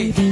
Hey.